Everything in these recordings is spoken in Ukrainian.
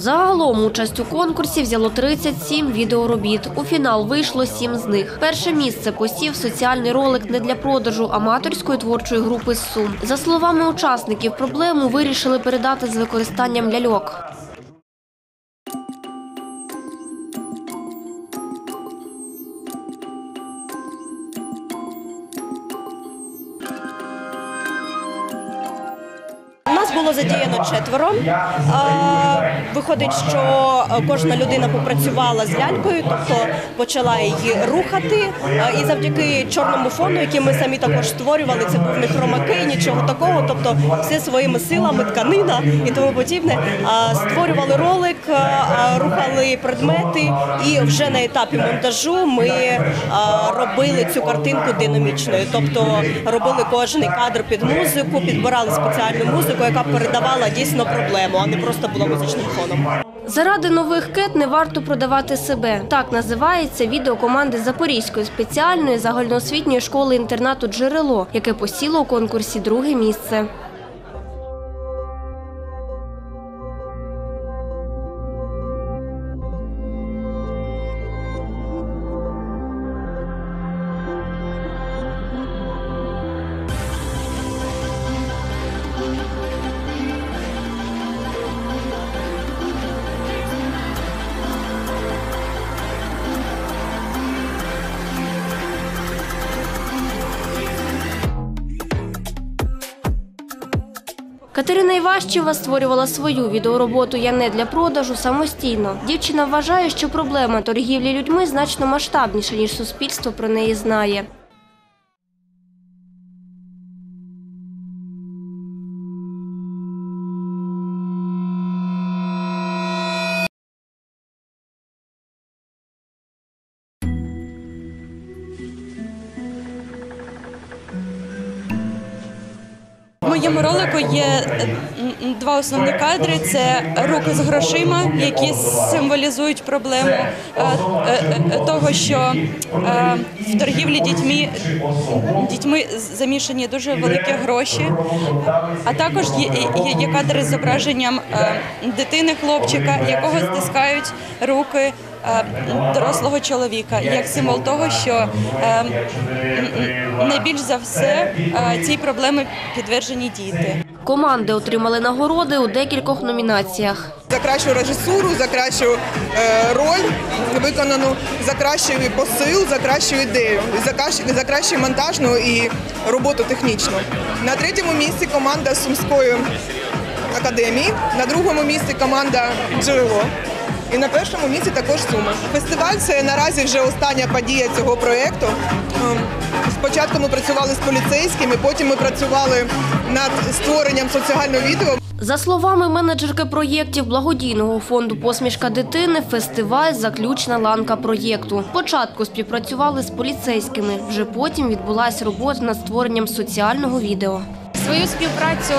Загалом участь у конкурсі взяло 37 відеоробіт. У фінал вийшло 7 з них. Перше місце посів соціальний ролик не для продажу аматорської творчої групи з Сум. За словами учасників, проблему вирішили передати з використанням ляльок. Було задіяно четверо. Виходить, що кожна людина попрацювала з лялькою, тобто почала її рухати. І завдяки чорному фону, який ми самі також створювали, це був не хромаки, нічого такого. Тобто, все своїми силами, тканина і тому подібне. Створювали ролик, рухали предмети, і вже на етапі монтажу ми робили цю картинку динамічною. Тобто робили кожний кадр під музику, підбирали спеціальну музику, яка передавала дійсно проблему, а не просто була музичним фоном. Заради нових кет не варто продавати себе. Так називається відео команди Запорізької спеціальної загальноосвітньої школи інтернату Джерело, яке посіло у конкурсі друге місце. Катерина Іващева створювала свою відеороботу Я не для продажу самостійно. Дівчина вважає, що проблема торгівлі людьми значно масштабніша, ніж суспільство про неї знає. Моєму ролику є е, два основні кадри: це руки з грошима, які символізують проблему е, е, того, що в торгівлі дітьми, дітьми замішані дуже великі гроші. А також є, кадри з зображенням дитини, хлопчика, якого стискають руки. Е, Дорослого чоловіка як символ того, що е, найбільш за все е, цій проблемі підтверджені діти. Команди отримали нагороди у декількох номінаціях. за кращу режисуру, за кращу роль виконану, за кращий посил, за кращу ідею, за кращий, за кращу монтажну і роботу технічну. На третьому місці команда Сумської академії, на другому місці команда Джерело. І на першому місці також суми. Фестиваль це наразі вже остання подія цього проєкту. Ем, Спочатку ми працювали з поліцейськими, потім ми працювали над створенням соціального відео. За словами менеджерки проєктів благодійного фонду Посмішка дитини, фестиваль заключна ланка проєкту. Спочатку співпрацювали з поліцейськими, вже потім відбулася робота над створенням соціального відео. Свою співпрацю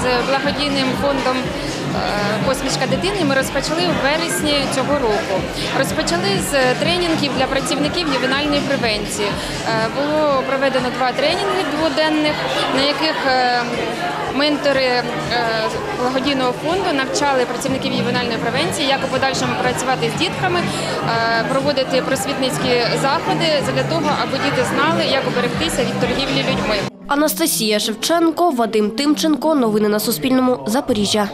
з благодійним фондом е, Посмішка дитини ми розпочали у вересні цього року. Розпочали з тренінгів для працівників ювенальної превенції. Е, Було проведено два тренінги дводенних, на яких е, ментори благодійного фонду навчали працівників ювенальної превенції, як у подальшому працювати з дітками, проводити просвітницькі заходи для того, аби діти знали, як уберегтися від торгівлі людьми. Анастасія Шевченко, Вадим Тимченко. Новини на Суспільному. Запоріжжя.